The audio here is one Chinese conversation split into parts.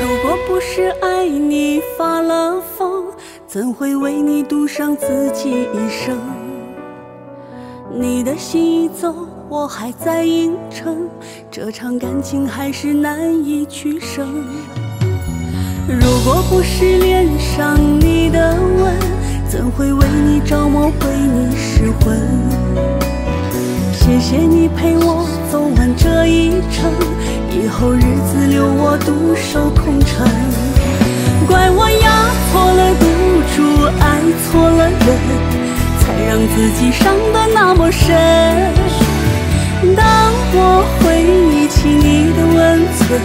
如果不是爱你发了疯怎会为你赌上自己一生？你的心已走，我还在硬撑，这场感情还是难以取胜。如果不是恋上你的吻，怎会为你着魔，为你失魂？谢谢你陪我走完这一程，以后日子留我独守空城。怪我押错了赌注，爱错了人，让自己伤得那么深。当我回忆起你的温存，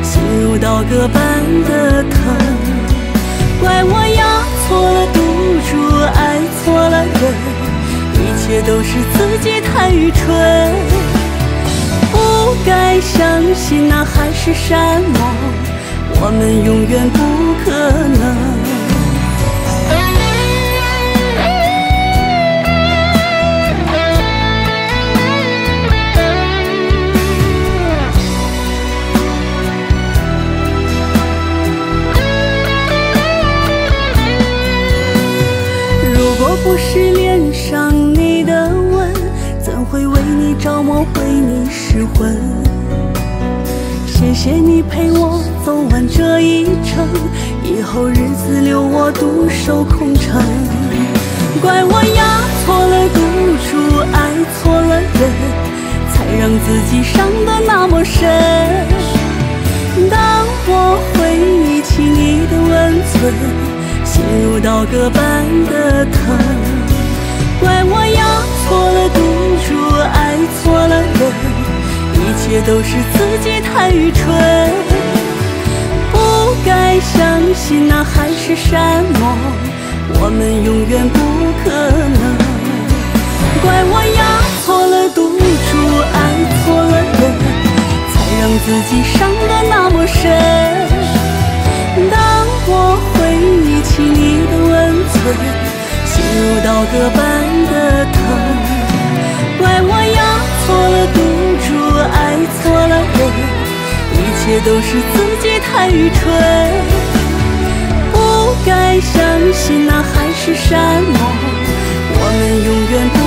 心如刀割般的疼。怪我押错了赌注，爱错了人，一切都是自己太愚蠢。不该相信那海誓山盟，我们永远不可能。果不是恋上你的吻，怎会为你着魔，为你失魂？谢谢你陪我走完这一程，以后日子留我独守空城。怪我押错了赌注，爱错了人，才让自己伤得那么深。当我如刀割般的疼。怪我押错了赌注，爱错了人，一切都是自己太愚蠢。不该相信那海誓山盟，我们永远不可能。怪我押错了赌注，爱错了人，才让自己伤个般的疼。怪我押错了赌注，爱错了人，一切都是自己太愚蠢。不该相信那海誓山盟，我们永远不